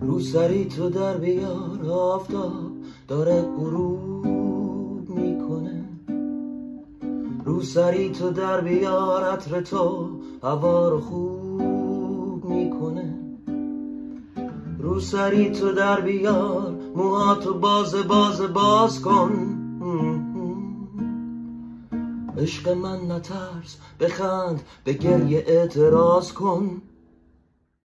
رو سری تو در بیار آفتاب داره غروب می‌کنه. رو سری تو در بیار عطر تو هوا رو خوب می‌کنه. رو سری تو در بیار موهاتو باز باز باز کن. عشق من نترس بخند به گریه اعتراض کن.